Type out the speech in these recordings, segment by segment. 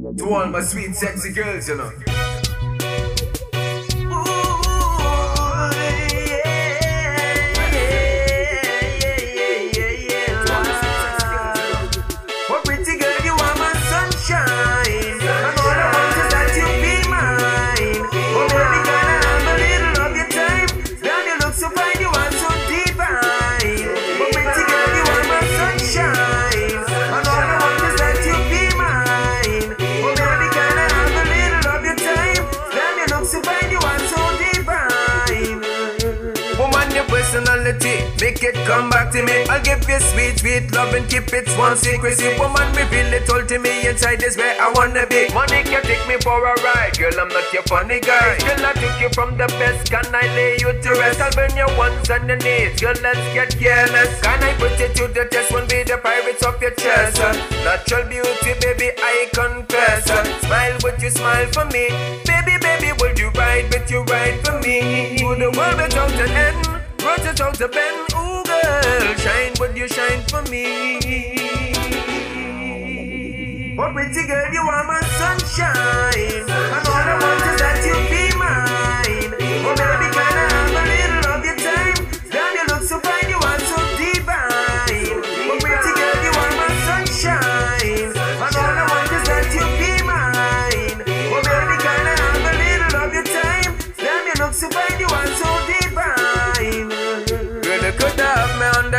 To all my sweet, sexy girls, you know. Your personality, make it come back to me. I'll give you sweet, sweet love and keep it one secrecy. Woman, reveal it all to me. Inside is where I wanna be. Money can take me for a ride, girl. I'm not your funny guy. Girl, I took you from the best. Can I lay you to rest? I'll burn your wants and your needs. Girl, let's get careless. Can I put you to the test? Won't be the pirates of your chest. Natural beauty, baby, I confess. Smile, would you smile for me? Baby, baby, would you ride? Would you ride for me? To the world without an end. Run without a bend. Ooh, girl, shine, would you shine for me? Oh, pretty girl, you are my sunshine.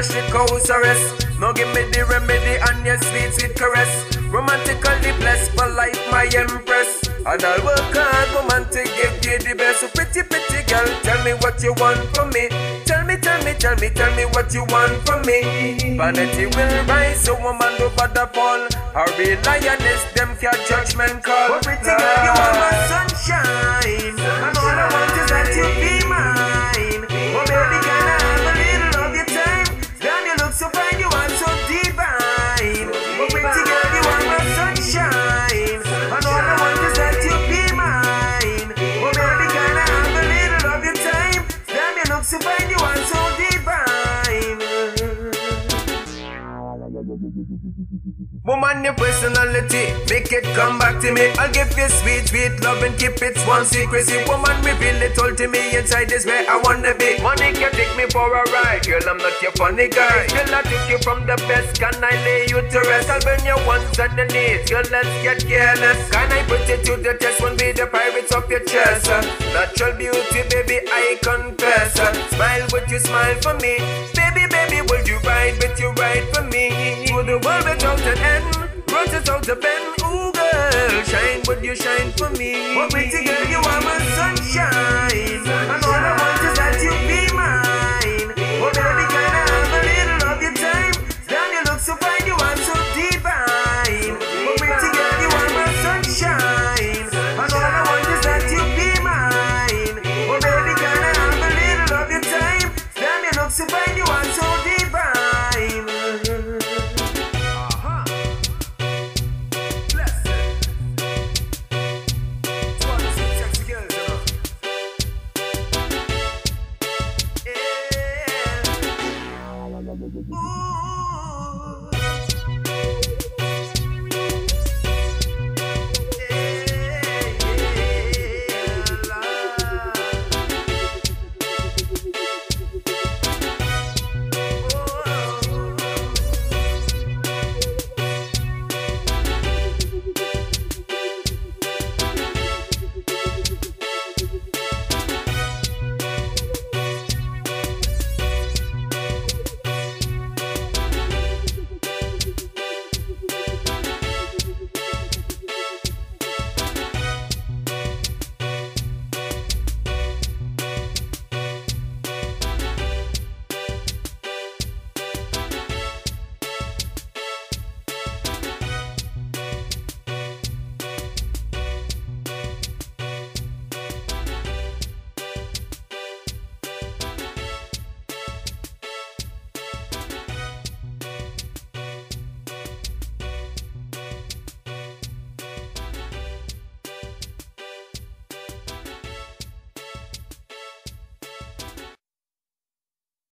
Strict house arrest. Now give me the remedy and your sweet, sweet caress. Romantically blessed for life, my empress. And I'll work hard, woman, to give you the best. So pretty, pretty girl, tell me what you want from me. Tell me, tell me, tell me, tell me what you want from me. Vanity will rise, so woman, do bother fall. A real lioness, them can't judgment call. Oh, pretty girl, you are my sunshine. And all I want is that you be Woman, your personality, make it come back to me. I'll give you sweet, sweet love and keep it one secrecy. Woman, reveal it all to me. Inside is where I wanna be. Money can take me for a ride, girl. I'm not your funny guy. Girl, I took you from the best. Can I lay you to rest? I'll burn your ones and your needs. Girl, let's get careless. Can I put you to the test? Won't be the pirates of your chest. uh. Natural beauty, baby, I confess. uh. Smile, would you smile for me? Baby, baby, will you ride? Would you ride for me? To the world without an end. Run bend. Ooh, girl, shine, would you shine for me? What pretty girl, you more.